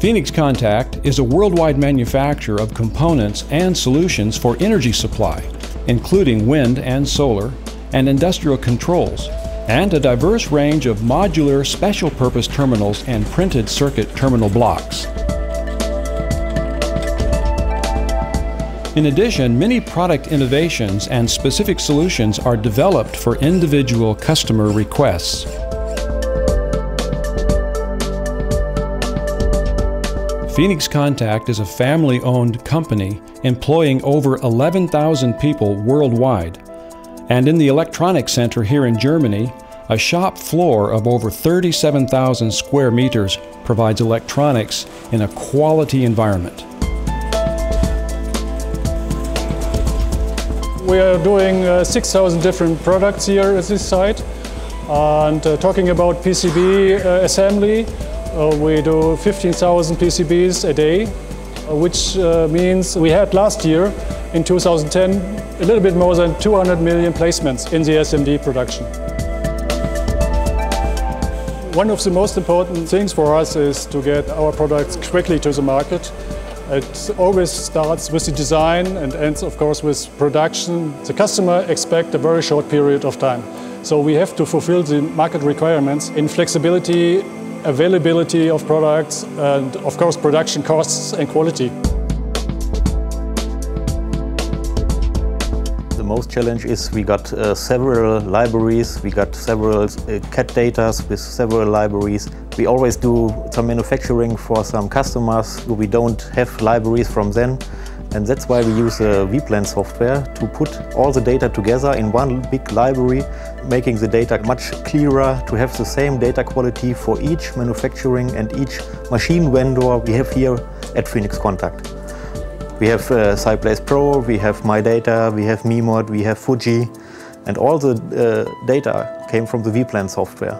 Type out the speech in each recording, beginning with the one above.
Phoenix Contact is a worldwide manufacturer of components and solutions for energy supply, including wind and solar, and industrial controls, and a diverse range of modular special purpose terminals and printed circuit terminal blocks. In addition, many product innovations and specific solutions are developed for individual customer requests. Phoenix Contact is a family owned company employing over 11,000 people worldwide. And in the Electronics Center here in Germany, a shop floor of over 37,000 square meters provides electronics in a quality environment. We are doing uh, 6,000 different products here at this site. And uh, talking about PCB uh, assembly, we do 15,000 PCBs a day, uh, which uh, means we had last year, in 2010, a little bit more than 200 million placements in the SMD production. One of the most important things for us is to get our products quickly to the market. It always starts with the design and ends, of course, with production. The customer expects a very short period of time. So we have to fulfill the market requirements in flexibility availability of products, and of course production costs and quality. The most challenge is we got uh, several libraries, we got several uh, CAD data with several libraries. We always do some manufacturing for some customers who we don't have libraries from them. And that's why we use a vPlan software to put all the data together in one big library, making the data much clearer, to have the same data quality for each manufacturing and each machine vendor we have here at Phoenix Contact. We have uh, SIPLACE Pro, we have MyData, we have Mimot, we have Fuji, and all the uh, data came from the vPlan software.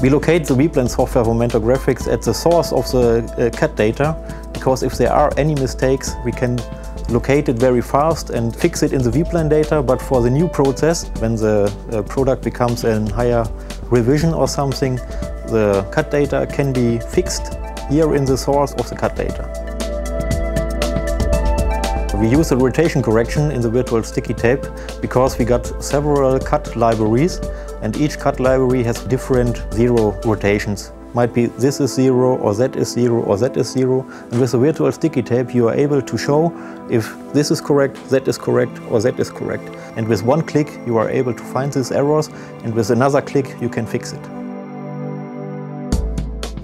We locate the vPlan software for Mentor Graphics at the source of the uh, CAD data because if there are any mistakes we can locate it very fast and fix it in the vPlan data but for the new process when the uh, product becomes a higher revision or something the CAD data can be fixed here in the source of the CAD data. We use the rotation correction in the virtual sticky tape because we got several CAD libraries and each CAD library has different zero rotations. Might be this is zero, or that is zero, or that is zero. And with the virtual sticky tape, you are able to show if this is correct, that is correct, or that is correct. And with one click, you are able to find these errors, and with another click, you can fix it.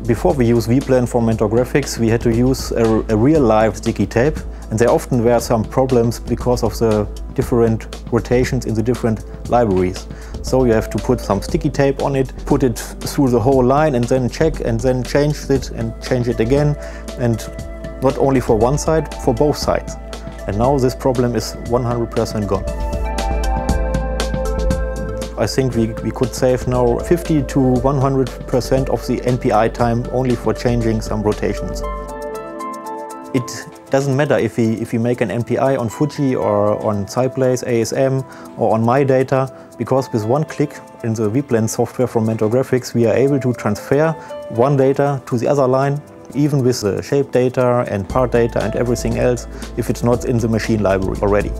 Before we use vPlan for Mentor Graphics, we had to use a, a real-life sticky tape, and there often were some problems because of the different rotations in the different libraries. So you have to put some sticky tape on it, put it through the whole line and then check and then change it and change it again. And not only for one side, for both sides. And now this problem is 100% gone. I think we, we could save now 50 to 100% of the NPI time only for changing some rotations. It doesn't matter if we, if we make an NPI on Fuji or on SIPLACE, ASM or on MyData, because with one click in the vPlan software from Mentor Graphics, we are able to transfer one data to the other line, even with the shape data and part data and everything else, if it's not in the machine library already.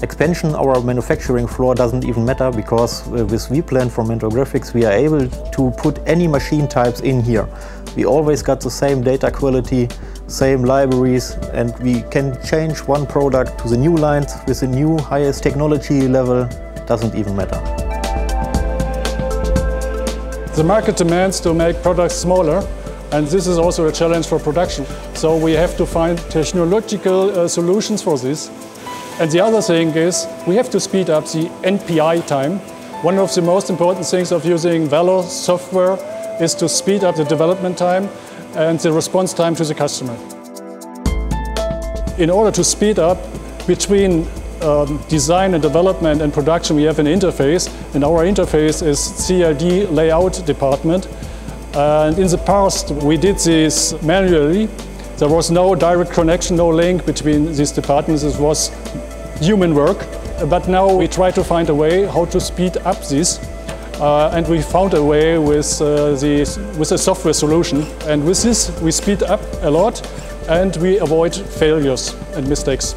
Expansion our manufacturing floor doesn't even matter because uh, with vPlan from Mentor Graphics we are able to put any machine types in here. We always got the same data quality, same libraries, and we can change one product to the new lines with the new highest technology level, doesn't even matter. The market demands to make products smaller and this is also a challenge for production. So we have to find technological uh, solutions for this. And the other thing is we have to speed up the NPI time. One of the most important things of using Valor software is to speed up the development time and the response time to the customer. In order to speed up between um, design and development and production, we have an interface, and our interface is CAD layout department. And in the past, we did this manually. There was no direct connection, no link between these departments. It was human work. But now we try to find a way how to speed up this Uh, and we found a way with, uh, the, with a software solution. And with this, we speed up a lot and we avoid failures and mistakes.